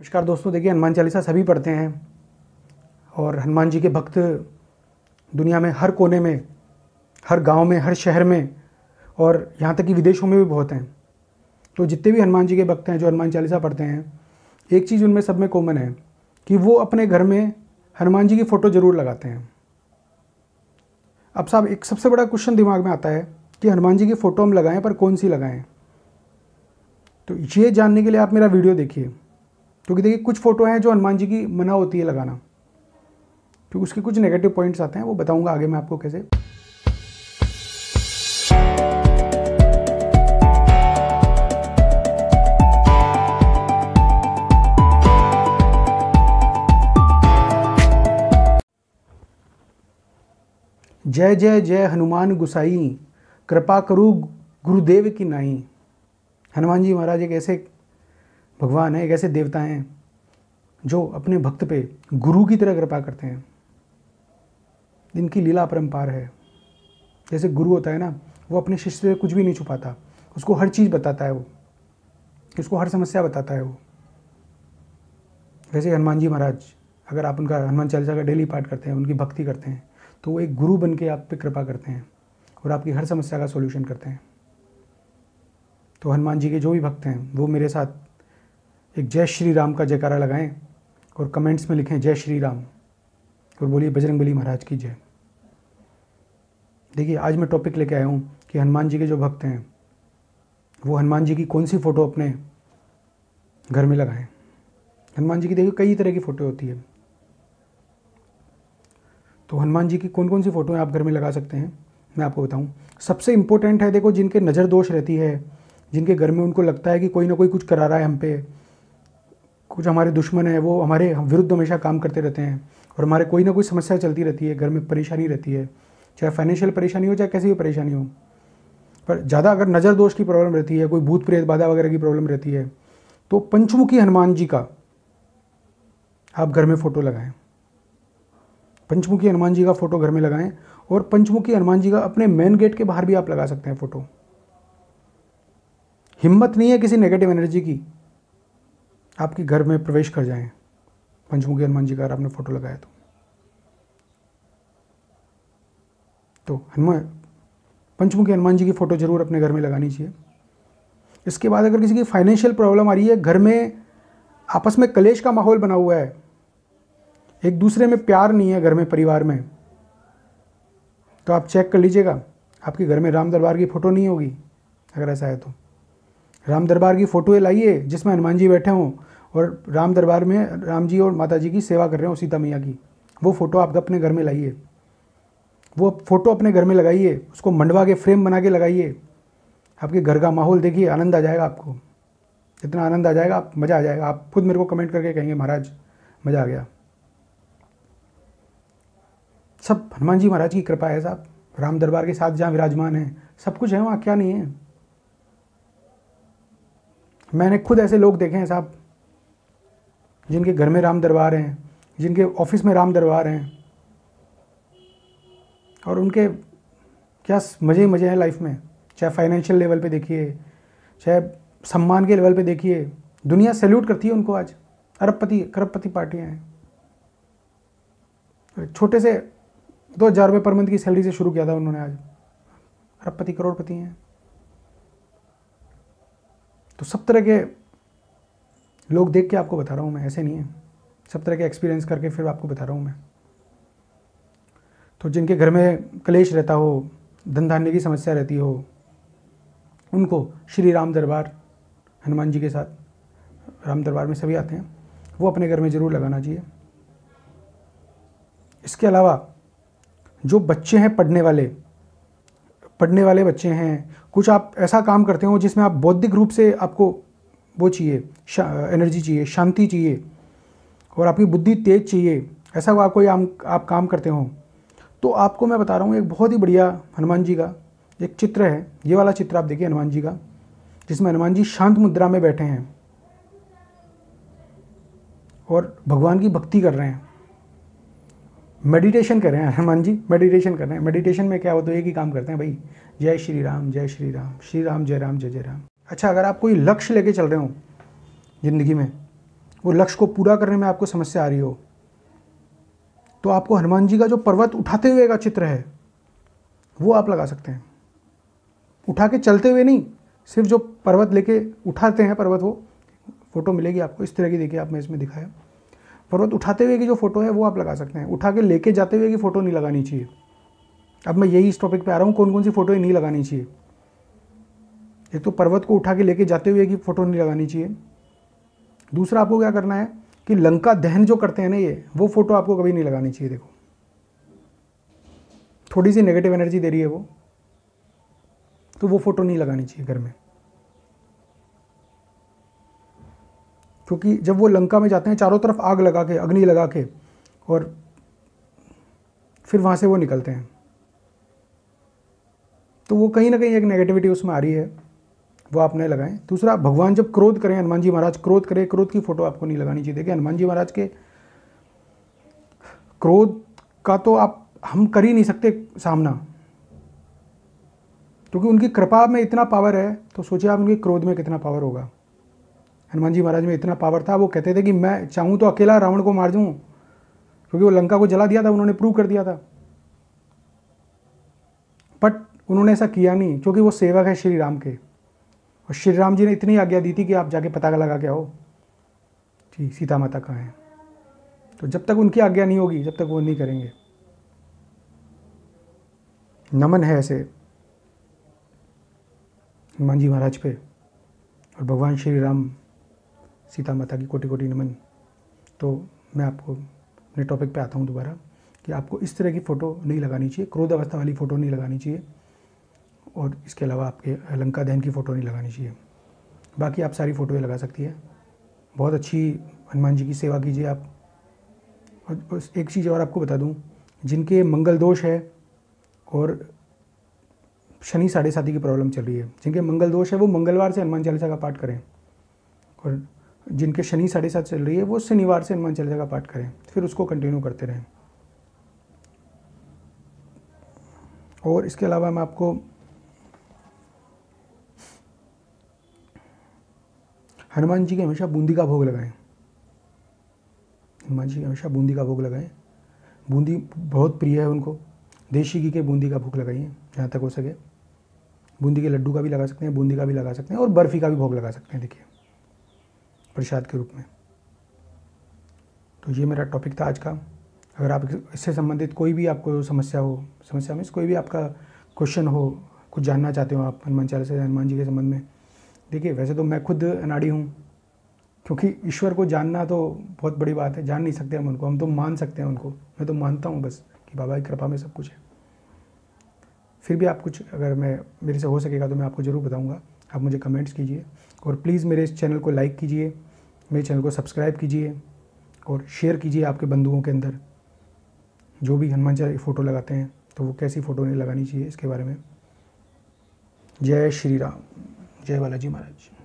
नमस्कार दोस्तों, देखिए हनुमान चालीसा सभी पढ़ते हैं और हनुमान जी के भक्त दुनिया में, हर कोने में, हर गाँव में, हर शहर में और यहाँ तक कि विदेशों में भी बहुत हैं। तो जितने भी हनुमान जी के भक्त हैं जो हनुमान चालीसा पढ़ते हैं, एक चीज़ उनमें सब में कॉमन है कि वो अपने घर में हनुमान जी की फ़ोटो ज़रूर लगाते हैं। अब साहब, एक सबसे बड़ा क्वेश्चन दिमाग में आता है कि हनुमान जी की फ़ोटो हम लगाएँ पर कौन सी लगाएँ? तो ये जानने के लिए आप मेरा वीडियो देखिए। क्योंकि देखिए, कुछ फ़ोटो हैं जो हनुमान जी की मना होती है लगाना। क्योंकि उसके कुछ नेगेटिव पॉइंट्स आते हैं, वो बताऊँगा आगे मैं आपको कैसे। जय जय जय हनुमान गुसाई, कृपा करू गुरुदेव की नाई। हनुमान जी महाराज एक ऐसे भगवान है, एक ऐसे देवता हैं, जो अपने भक्त पे गुरु की तरह कृपा करते हैं। इनकी लीला परम्पार है। जैसे गुरु होता है ना, वो अपने शिष्य से कुछ भी नहीं छुपाता। उसको हर चीज़ बताता है वो। उसको हर समस्या बताता है वो। वैसे हनुमान जी महाराज, अगर आप उनका, हनुमान चालीसा का डेली पाठ करते हैं, उनकी भक्ति करते हैं तो वो एक गुरु बन के आप पे कृपा करते हैं और आपकी हर समस्या का सॉल्यूशन करते हैं। तो हनुमान जी के जो भी भक्त हैं, वो मेरे साथ एक जय श्री राम का जयकारा लगाएँ और कमेंट्स में लिखें जय श्री राम और बोलिए, बजरंग बली महाराज की जय। देखिए, आज मैं टॉपिक लेके आया हूँ कि हनुमान जी के जो भक्त हैं, वो हनुमान जी की कौन सी फ़ोटो अपने घर में लगाएँ? हनुमान जी की देखिए कई तरह की फ़ोटो होती है। तो हनुमान जी की कौन कौन सी फ़ोटो आप घर में लगा सकते हैं? मैं आपको बताऊँ। सबसे इम्पोर्टेंट है, देखो, जिनके नज़र दोष रहती है, जिनके घर में उनको लगता है कि कोई ना कोई कुछ करा रहा है हम पे कुछ हमारे दुश्मन है, वो हमारे विरुद्ध हमेशा काम करते रहते हैं और हमारे कोई ना कोई समस्या चलती रहती है, घर में परेशानी रहती है, चाहे फाइनेंशियल परेशानी हो, चाहे कैसी भी परेशानी हो। पर ज़्यादा अगर नज़र दोष की प्रॉब्लम रहती है, कोई भूत प्रेत बाधा वगैरह की प्रॉब्लम रहती है तो पंचमुखी हनुमान जी का आप घर में फ़ोटो लगाएँ। पंचमुखी हनुमान जी का फ़ोटो घर में लगाएँ और पंचमुखी हनुमान जी का अपने मेन गेट के बाहर भी आप लगा सकते हैं फ़ोटो हिम्मत नहीं है किसी नेगेटिव एनर्जी की। आपके घर में प्रवेश कर जाएँ। पंचमुखी हनुमान जी का आपने फ़ोटो लगाया तो। तो हनुमान पंचमुखी हनुमान जी की फ़ोटो ज़रूर अपने घर में लगानी चाहिए। इसके बाद अगर किसी की फाइनेंशियल प्रॉब्लम आ रही है, घर में, आपस में कलेश का माहौल बना हुआ है, एक दूसरे में प्यार नहीं है घर में, परिवार में तो आप चेक कर लीजिएगा। आपके घर में राम दरबार की फ़ोटो नहीं होगी, अगर ऐसा है तो। राम दरबार की फ़ोटो लाइए, जिसमें हनुमान जी बैठे हों और राम दरबार में राम जी और माता जी की सेवा कर रहे हो सीता मैया की। वो फ़ोटो आप अपने घर में लाइए। वो फ़ोटो अपने घर में लगाइए, उसको मंडवा के फ्रेम बना के लगाइए। आपके घर का माहौल देखिए, आनंद आ जाएगा आपको। इतना आनंद आ जाएगा आप मज़ा आ जाएगा। आप खुद मेरे को कमेंट करके कहेंगे, महाराज, मज़ा आ गया। सब, हनुमान जी महाराज की कृपा है साहब। राम दरबार के साथ जहाँ विराजमान है, सब कुछ है वहाँ, क्या नहीं है। मैंने खुद ऐसे लोग देखे हैं साहब, जिनके घर में राम दरबार हैं, जिनके ऑफ़िस में राम दरबार हैं, और उनके क्या मज़े ही मज़े हैं लाइफ में। चाहे फाइनेंशियल लेवल पे देखिए, चाहे सम्मान के लेवल पे देखिए, दुनिया सैल्यूट करती है उनको आज। अरबपति करोड़पति पार्टियाँ हैं। छोटे से दो हज़ार रुपये पर मंथ की सैलरी से शुरू किया था उन्होंने आज। अरबपति, करोड़पति हैं। तो सब तरह के लोग देख के आपको बता रहा हूँ मैं, ऐसे नहीं है। सब तरह के एक्सपीरियंस करके फिर आपको बता रहा हूँ मैं। तो जिनके घर में कलेश रहता हो धन धान्य की समस्या रहती हो, उनको श्री राम दरबार, हनुमान जी के साथ, राम दरबार में सभी आते हैं, वो अपने घर में ज़रूर लगाना चाहिए। इसके अलावा जो बच्चे हैं पढ़ने वाले पढ़ने वाले बच्चे हैं कुछ आप ऐसा काम करते हो जिसमें आप बौद्धिक रूप से आपको वो चाहिए एनर्जी चाहिए शांति चाहिए और आपकी बुद्धि तेज चाहिए ऐसा आप कोई आप, आप काम करते हो। तो आपको मैं बता रहा हूँ एक बहुत ही बढ़िया हनुमान जी का एक चित्र है ये वाला चित्र आप देखिए हनुमान जी का जिसमें हनुमान जी शांत मुद्रा में बैठे हैं और भगवान की भक्ति कर रहे हैं। मेडिटेशन कर रहे हैं, हनुमान जी मेडिटेशन कर रहे हैं। मेडिटेशन में क्या है, एक ही काम करते हैं, भाई, जय श्री राम, जय श्री राम श्री राम, जय राम, जय जय राम। अच्छा अगर आप कोई लक्ष्य लेके चल रहे हो ज़िंदगी में, वो लक्ष्य को पूरा करने में आपको समस्या आ रही हो तो आपको हनुमान जी का जो पर्वत उठाते हुए का चित्र है, वो आप लगा सकते हैं। उठा के चलते हुए नहीं, सिर्फ़ जो पर्वत लेके उठाते हैं पर्वत, वो फ़ोटो मिलेगी आपको। इस तरह की देखिए, आपने इसमें दिखाया। पर्वत उठाते हुए की जो फ़ोटो है वो आप लगा सकते हैं। उठा के लेके जाते हुए की फ़ोटो नहीं लगानी चाहिए। अब मैं यही इस टॉपिक पे आ रहा हूँ कौन कौन सी फ़ोटो नहीं लगानी चाहिए। एक तो पर्वत को उठा के लेके जाते हुए की फ़ोटो नहीं लगानी चाहिए। दूसरा आपको क्या करना है कि लंका दहन जो करते हैं ना ये, वो फ़ोटो आपको कभी नहीं लगानी चाहिए, देखो। थोड़ी सी नेगेटिव एनर्जी दे रही है वो तो वो फ़ोटो नहीं लगानी चाहिए घर में। क्योंकि जब वो लंका में जाते हैं, चारों तरफ़ आग लगा के, अग्नि लगा के, और फिर वहाँ से वो निकलते हैं। तो वो कहीं ना कहीं एक नेगेटिविटी उसमें आ रही है, वो आप आपने लगाएँ। दूसरा, भगवान जब क्रोध करें, हनुमान जी महाराज क्रोध करें, क्रोध की फ़ोटो आपको नहीं लगानी चाहिए। देखिए, हनुमान जी महाराज के क्रोध का तो आप, हम कर ही नहीं सकते सामना। क्योंकि उनकी कृपा में इतना पावर है तो सोचिए आप उनके क्रोध में कितना पावर होगा। हनुमान जी महाराज में इतना पावर था, वो कहते थे कि मैं चाहूँ तो अकेला रावण को मार दूँ, क्योंकि वो लंका को जला दिया था, उन्होंने प्रूव कर दिया था। बट उन्होंने ऐसा किया नहीं, क्योंकि वो सेवक है श्री राम के। और श्री राम जी ने इतनी आज्ञा दी थी कि आप जाके पता लगा के आओ। जी, सीता माता कहाँ हैं? तो जब तक उनकी आज्ञा नहीं होगी, जब तक वो नहीं करेंगे। नमन है ऐसे हनुमान जी महाराज पे, और भगवान श्री राम सीता माता की कोटि कोटि नमन। तो मैं आपको अपने टॉपिक पे आता हूँ दोबारा कि आपको इस तरह की फ़ोटो नहीं लगानी चाहिए, क्रोध अवस्था वाली फ़ोटो नहीं लगानी चाहिए और इसके अलावा आपके लंका दहन की फ़ोटो नहीं लगानी चाहिए। बाकी आप सारी फ़ोटोएँ लगा सकती है। बहुत अच्छी हनुमान जी की सेवा कीजिए आप। और एक चीज़ और आपको बता दूँ, जिनके मंगल दोष है और शनि साढ़े साथी की प्रॉब्लम चल रही है, जिनके मंगल दोष है वो मंगलवार से हनुमान चालीसा का पाठ करें। और जिनके शनि साढ़े सात चल रही है, वो शनिवार से हनुमान चालीसा का पाठ करें, फिर उसको कंटिन्यू करते रहें। और इसके अलावा मैं आपको हनुमान जी के हमेशा बूंदी का भोग लगाएँ। हनुमान जी हमेशा बूंदी का भोग लगाएँ। बूंदी बहुत प्रिय है उनको। देशी घी के बूंदी का भोग लगाइए, जहाँ तक हो सके। बूंदी के लड्डू का भी लगा सकते हैं, बूंदी का भी लगा सकते हैं और बर्फ़ी का भी भोग लगा सकते हैं, देखिए। प्रसाद के रूप में। तो ये मेरा टॉपिक था आज का। अगर आप इससे संबंधित कोई भी आपको समस्या हो, समस्या में कोई भी आपका क्वेश्चन हो, कुछ जानना चाहते हो आप हनुमान चालीसा हनुमान जी के संबंध में, देखिए वैसे तो मैं खुद अनाड़ी हूँ, क्योंकि ईश्वर को जानना तो बहुत बड़ी बात है, जान नहीं सकते हम उनको, हम तो मान सकते हैं उनको, मैं तो मानता हूँ बस कि बाबा की कृपा में सब कुछ है। फिर भी आप कुछ, अगर मैं, मेरे से हो सकेगा तो मैं आपको ज़रूर बताऊँगा। आप मुझे कमेंट्स कीजिए और प्लीज़ मेरे इस चैनल को लाइक कीजिए, मेरे चैनल को सब्सक्राइब कीजिए और शेयर कीजिए आपके बंधुओं के अंदर। जो भी हनुमान चालीसा फ़ोटो लगाते हैं तो वो कैसी फ़ोटो नहीं लगानी चाहिए इसके बारे में। जय श्री राम। जय बालाजी महाराज।